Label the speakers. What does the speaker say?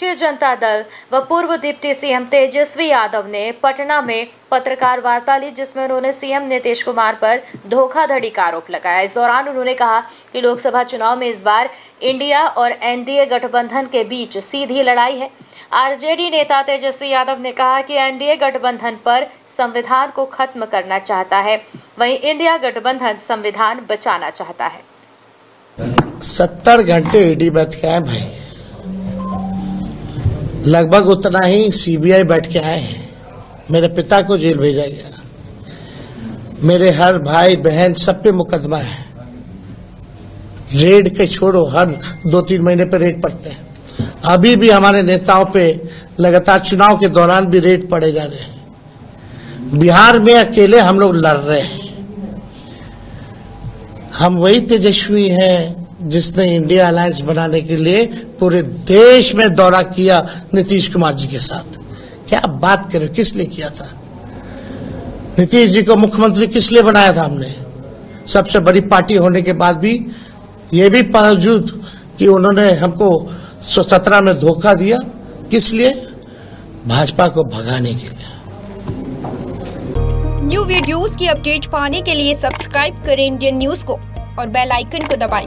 Speaker 1: राष्ट्रीय जनता दल व पूर्व डिप्टी सीएम तेजस्वी यादव ने पटना में पत्रकार वार्ता ली, जिसमें उन्होंने सीएम नीतीश कुमार पर धोखाधड़ी का आरोप लगाया। इस दौरान उन्होंने कहा कि लोकसभा चुनाव में इस बार इंडिया और एनडीए गठबंधन के बीच सीधी लड़ाई है। आरजेडी नेता तेजस्वी यादव ने कहा कि एनडीए गठबंधन पर संविधान को खत्म करना चाहता है। वहीं इंडिया गठबंधन संविधान बचाना चाहता है।
Speaker 2: सत्तर घंटे ईडी बैठ आए भाई लगभग उतना ही सीबीआई बैठ के आए हैं। मेरे पिता को जेल भेजा गया। मेरे हर भाई, बहन, सब पे मुकदमा है। रेड के छोड़ो, हर दो तीन महीने पे रेड पड़ते हैं। अभी भी हमारे नेताओं पे लगातार चुनाव के दौरान भी रेड पड़े जा रहे हैं। बिहार में अकेले हम लोग लड़ रहे हैं। हम वही तेजस्वी हैं जिसने इंडिया अलायंस बनाने के लिए पूरे देश में दौरा किया नीतीश कुमार जी के साथ। क्या बात करें, किस लिए किया था? नीतीश जी को मुख्यमंत्री किस लिए बनाया था हमने? सबसे बड़ी पार्टी होने के बाद भी ये भी बावजूद कि उन्होंने हमको सत्रह में धोखा दिया, किस लिए? भाजपा को भगाने के लिए।
Speaker 3: न्यू वीडियोस की अपडेट पाने के लिए सब्सक्राइब करें इंडियन न्यूज़ को और बेल आइकन को दबाएँ।